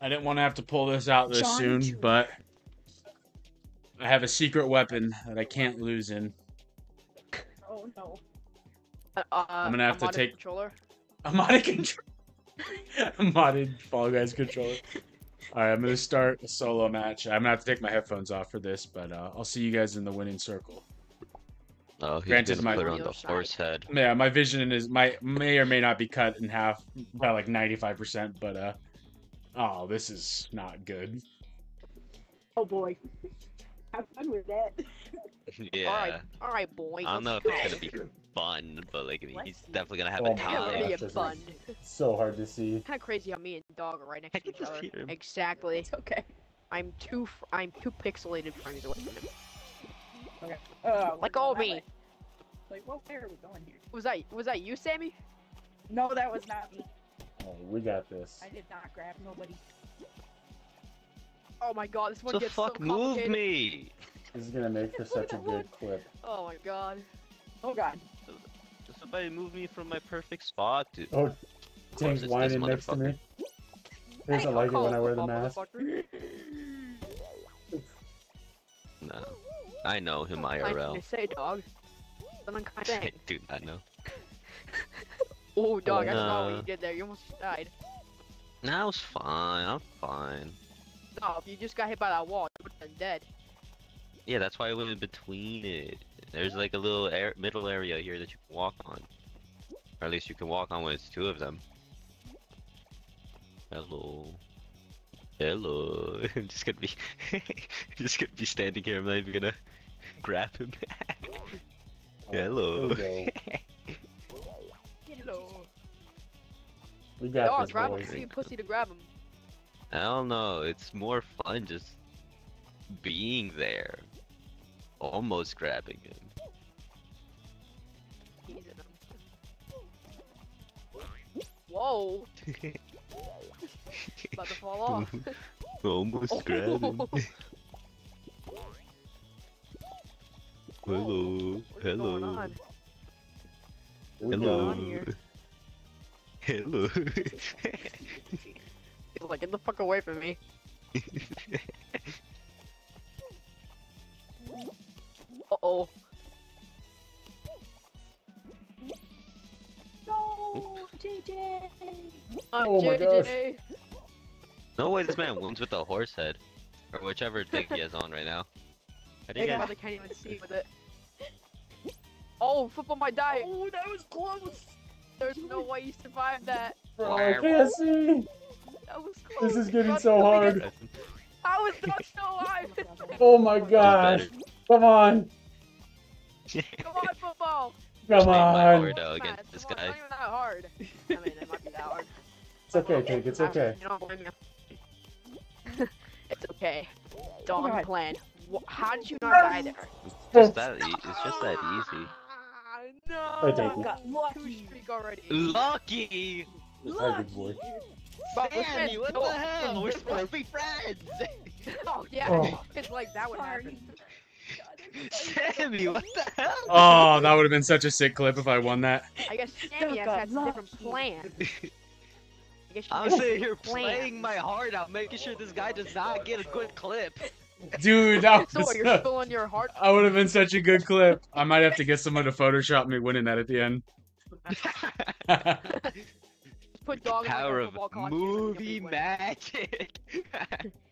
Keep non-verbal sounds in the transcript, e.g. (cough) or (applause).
I didn't want to have to pull this out this John soon, Jr. but I have a secret weapon that I can't lose in. Oh no. Uh, uh, I'm gonna have a to take- controller. A modded control. (laughs) a modded Fall Guys controller. All right, I'm gonna start a solo match. I'm gonna have to take my headphones off for this, but uh, I'll see you guys in the winning circle. Oh, he's Granted, my- put her On on the the horse head. Yeah, my vision is my may or may not be cut in half by like 95%, but uh, oh, this is not good. Oh boy. Have fun with that. Yeah. (laughs) All right, all right, boy. I don't know if let's it's gonna be fun, but like he's Let's definitely gonna have Oh a my It's time. gonna be gosh, this fun. So hard to see. Kind of crazy how me and dog are right next I to each other. Exactly. It's okay. I'm too. F- I'm too pixelated frames away from him. Okay. Uh, Let we're go going of me. way. Like, what where are we going here? Was that? Was that you, Sammy? No, that was not me. Oh, we got this. I did not grab nobody. Oh my god, this one the gets fuck so moved complicated. me? This is gonna make for (laughs) such a good clip. Oh my god. Oh god. Somebody move me from my perfect spot, dude. Oh, course Tank's it's this whining next to me. He doesn't like it when I oh, wear the mask. (laughs) No. I know him What kind IRL. to say, dog? Something kind of thing. (laughs) Dude, I know. Oh, dog, I saw what Uh. you did there. You almost died. Nah, it's fine. I'm fine. No, if you just got hit by that wall, you would have been dead. Yeah, that's why I went in between it. There's like a little air middle area here that you can walk on. Or at least you can walk on when it's two of them. Hello. Hello. (laughs) I'm just gonna be (laughs) just gonna be standing here, I'm not even gonna (laughs) grab him. Hello. There Hello. We got Dog, this, grab him. boys. Be a pussy to grab him. I don't know, it's more fun just being there. Almost grabbing him. Whoa. About to fall off. (laughs) Almost grabbing. (laughs) Whoa, Hello. What's going Hello. on? We Hello. Got- Hello. (laughs) He's like, get the fuck away from me. (laughs) Uh oh. No, JJ. I'm Oh my gosh. No way this man wins with the horse head. Or whichever thing he has on right now. How do you They guys probably can't even see with it. Oh, football might die. Oh, that was close. There's no way you survived that. Bro, I can't see. That was close. This is getting But so hard. is, I was not still alive. Oh my gosh. Come on. (laughs) Come on, football. Come my on. word out Come on, against this it's not even that hard. (laughs) I mean, it might be that hard. It's okay, Tank. It's okay. You don't blame you. (laughs) it's okay. Don't God. plan. How did you not die there? Just that e- it's just that easy. No. Hey, thank you. Got lucky. streak already. Lucky! Hi, big boy. Sammy, what the hell? We're supposed to be friends! (laughs) Oh yeah, Oh. it's like that would Sorry. happen. Sammy, what the hell? Oh, that would have been such a sick clip if I won that. I guess Sammy has got had a different plan. (laughs) i guess i'm has sitting here plan. playing my heart out, making sure this guy does not get a good clip. Dude, that (laughs) So was. what, you're still in your heart? I would have been such a good clip. I might have to get someone to Photoshop me winning that at the end. (laughs) Put dog in like Power a of football costume and movie you'll be winning. magic. (laughs)